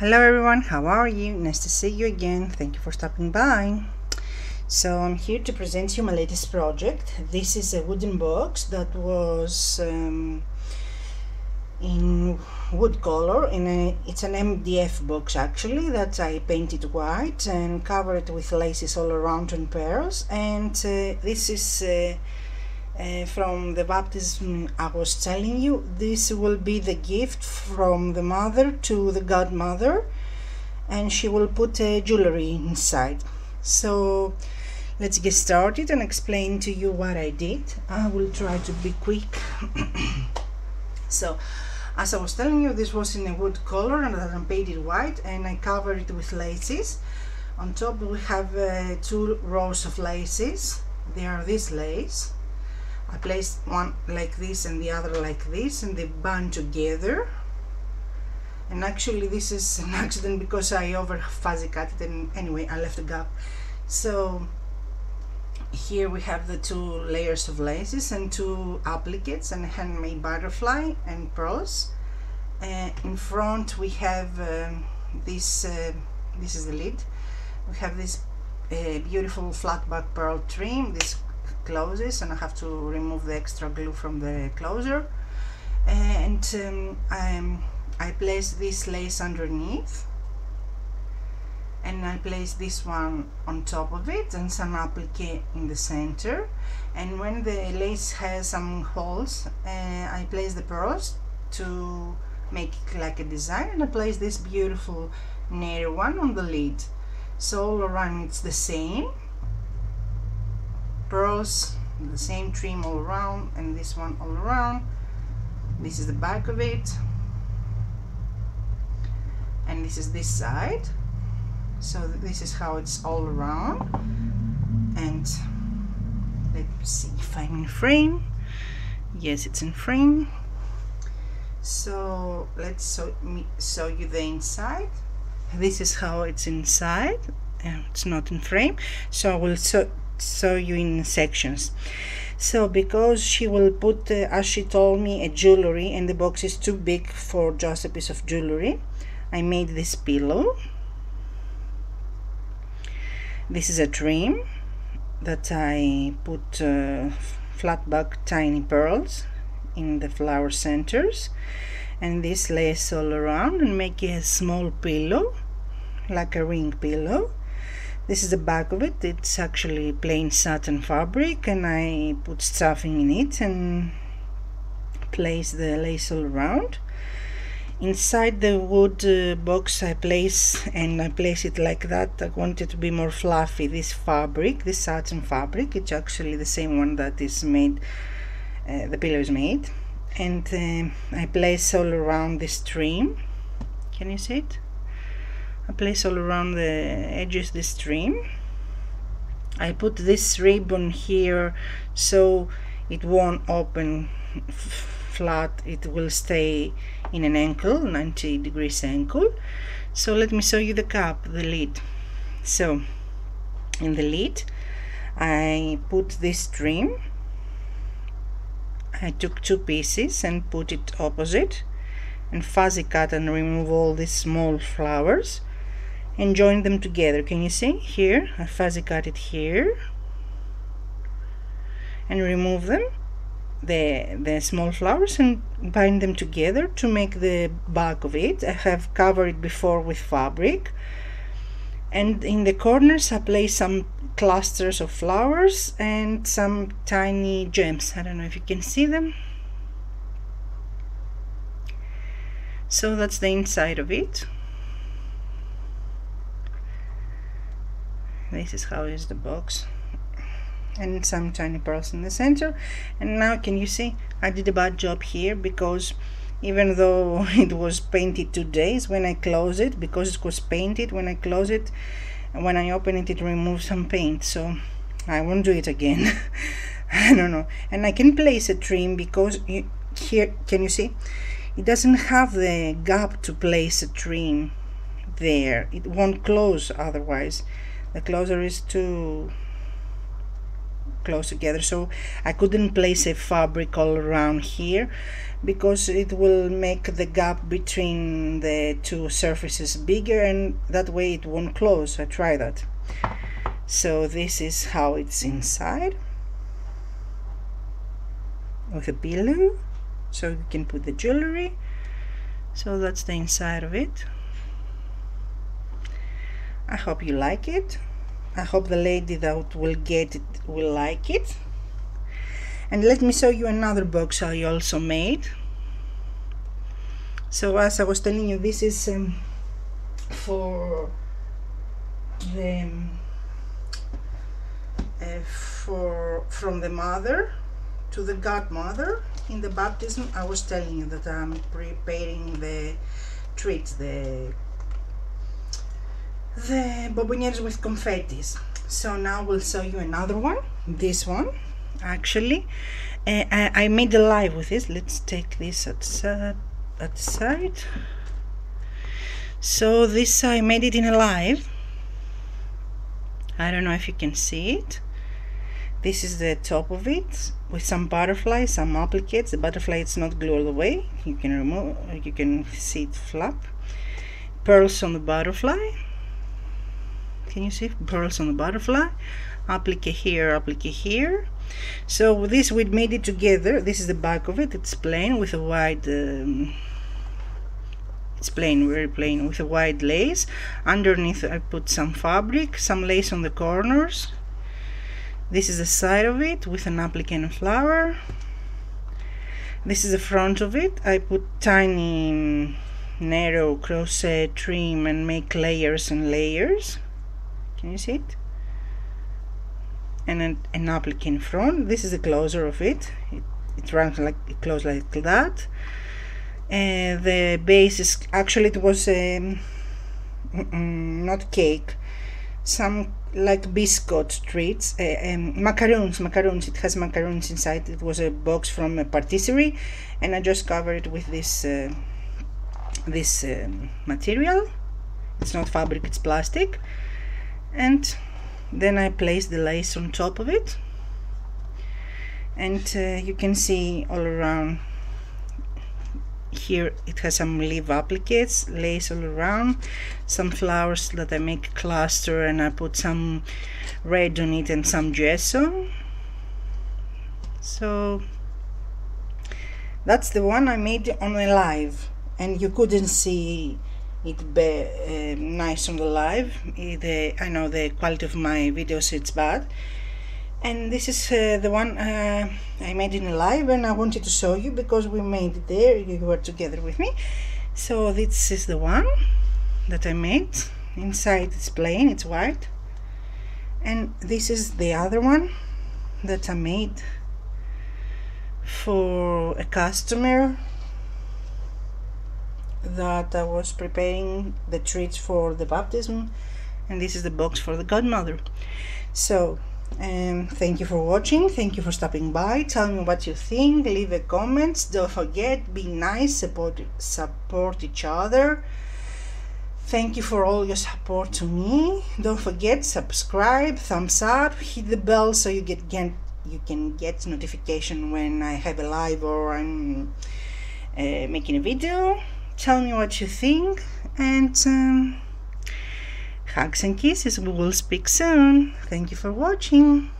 Hello everyone, how are you? Nice to see you again. Thank you for stopping by. So I'm here to present you my latest project. This is a wooden box that was um, in wood color and a, it's an MDF box actually that I painted white and covered with laces all around and pearls and uh, this is uh, uh, from the baptism I was telling you this will be the gift from the mother to the godmother and she will put a jewelry inside. So let's get started and explain to you what I did. I will try to be quick. So as I was telling you this was in a wood color and I painted white and I covered it with laces. On top we have uh, two rows of laces. They are this lace I placed one like this and the other like this and they band together. And actually this is an accident because I over fussy cut it and anyway I left a gap. So here we have the two layers of laces and two appliques and handmade butterfly and pearls. Uh, in front we have um, this uh, this is the lid. We have this uh, beautiful flat back pearl trim this closes and I have to remove the extra glue from the closure and um, I, I place this lace underneath. And I place this one on top of it and some applique in the center. And when the lace has some holes uh, I place the pearls to make it like a design. And I place this beautiful narrow one on the lid. So all around it's the same pearls the same trim all around and this one all around. This is the back of it. And this is this side. So this is how it's all around. And let's see if I'm in frame. Yes it's in frame. So let's show, me, show you the inside. This is how it's inside it's not in frame. So I will show, show you in sections. So because she will put uh, as she told me a jewelry and the box is too big for just a piece of jewelry I made this pillow. This is a trim that I put uh, flat back tiny pearls in the flower centers and this lace all around and make a small pillow like a ring pillow this is the back of it it's actually plain satin fabric and I put stuffing in it and place the lace all around. Inside the wood uh, box I place and I place it like that. I want it to be more fluffy this fabric this satin fabric. It's actually the same one that is made uh, the pillow is made. And uh, I place all around this trim can you see it I place all around the edges the trim I put this ribbon here so it won't open flat. It will stay in an angle 90 degrees angle so let me show you the cap the lid. So in the lid I put this trim I took two pieces and put it opposite and fussy cut and remove all these small flowers and join them together can you see here I fussy cut it here and remove them the, the small flowers and bind them together to make the back of it. I have covered it before with fabric and in the corners I place some clusters of flowers and some tiny gems. I don't know if you can see them. So that's the inside of it. This is how is the box. And some tiny pearls in the center. And now can you see? I did a bad job here because even though it was painted two days when I close it because it was painted when I close it when I open it it removes some paint. So I won't do it again. I don't know. And I can place a trim because you, here can you see? It doesn't have the gap to place a trim there. It won't close otherwise the closer is too close together. So I couldn't place a fabric all around here because it will make the gap between the two surfaces bigger and that way it won't close. I try that. So this is how it's inside with a pillow so you can put the jewelry. So that's the inside of it I hope you like it. I hope the lady that will get it will like it. And let me show you another box I also made. So as I was telling you this is um, for the um, uh, for from the mother to the godmother. In the baptism I was telling you that I'm preparing the treats the the bonbonnieres with confettis. So now we'll show you another one. This one actually. Uh, I, I, made a live with this. Let's take this at, uh, at side. So this I made it in a live. I don't know if you can see it. This is the top of it with some butterflies some appliques the butterfly it's not glued all the way. You can remove you can see it flap. Pearls on the butterfly can you see pearls on the butterfly? Applique here applique here. So this we made it together. This is the back of it. It's plain with a wide um, it's plain very plain with a wide lace. Underneath I put some fabric some lace on the corners. This is the side of it with an applique and flower. This is the front of it. I put tiny narrow crochet trim and make layers and layers can you see it? And an, an applique in front. This is the closer of it. It, it runs like it closes like that. And the base is actually it was um, not cake. Some like biscuit treats. Uh, um, macaroons macaroons. It has macaroons inside. It was a box from a patisserie. And I just covered it with this uh, this um, material. It's not fabric it's plastic and then I place the lace on top of it. And uh, you can see all around here it has some leaf appliques lace all around some flowers that I make cluster and I put some red on it and some gesso so that's the one I made on a live and you couldn't see it be uh, nice on the live. The, I know the quality of my videos it's bad. And this is uh, the one uh, I made in live and I wanted to show you because we made it there. You were together with me. So this is the one that I made. Inside it's plain it's white. And this is the other one that I made for a customer that I was preparing the treats for the baptism and this is the box for the godmother. So um, thank you for watching thank you for stopping by tell me what you think leave a comments don't forget be nice support support each other. Thank you for all your support to me. Don't forget subscribe thumbs up hit the bell so you get, get you can get notification when I have a live or I'm uh, making a video tell me what you think and um, hugs and kisses. We will speak soon. Thank you for watching